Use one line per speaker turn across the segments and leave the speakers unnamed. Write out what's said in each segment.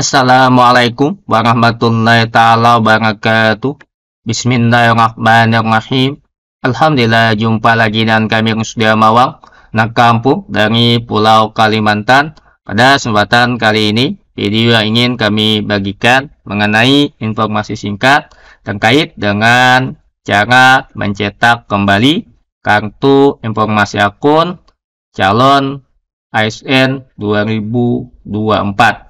Assalamualaikum warahmatullahi taala wabarakatuh. Bismillahirrahmanirrahim. Alhamdulillah jumpa lagi dengan kami Rusdia Mawang, nak kampung dari Pulau Kalimantan. Pada kesempatan kali ini, video yang ingin kami bagikan mengenai informasi singkat terkait dengan cara mencetak kembali kartu informasi akun calon ASN 2024.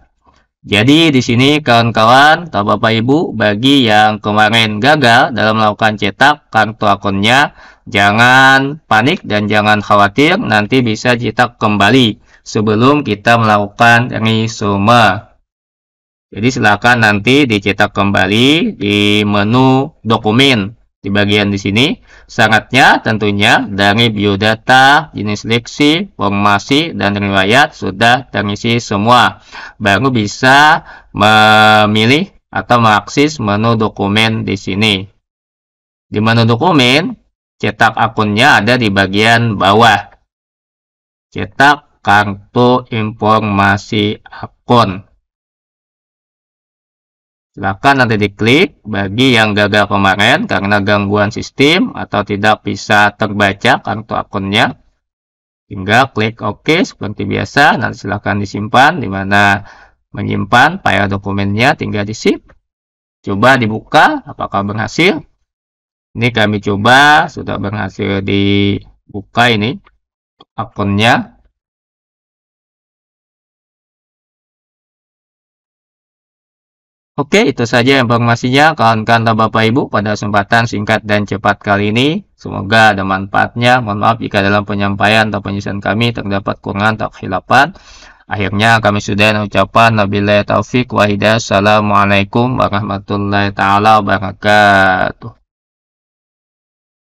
Jadi di sini kawan-kawan atau Bapak Ibu bagi yang kemarin gagal dalam melakukan cetak kartu akunnya jangan panik dan jangan khawatir nanti bisa cetak kembali sebelum kita melakukan ini semua. Jadi silakan nanti dicetak kembali di menu dokumen di bagian di sini. Syaratnya tentunya dari biodata, jenis seleksi, formasi, dan riwayat sudah terisi semua. Baru bisa memilih atau mengakses menu dokumen di sini. Di menu dokumen, cetak akunnya ada di bagian bawah. Cetak kartu informasi akun. Silakan nanti diklik bagi yang gagal kemarin karena gangguan sistem atau tidak bisa terbaca kartu akunnya. Tinggal klik OK seperti biasa. Nanti silakan disimpan di mana menyimpan file dokumennya tinggal di sip. Coba dibuka apakah berhasil. Ini kami coba sudah berhasil dibuka ini akunnya. Oke, itu saja informasinya kawan-kawan dan Bapak Ibu pada kesempatan singkat dan cepat kali ini. Semoga ada manfaatnya. Mohon maaf jika dalam penyampaian atau penyusunan kami terdapat kurangan atau kehilapan. Akhirnya kami sudah mengucapkan Nabilah Taufik wa Assalamualaikum warahmatullahi taala wabarakatuh.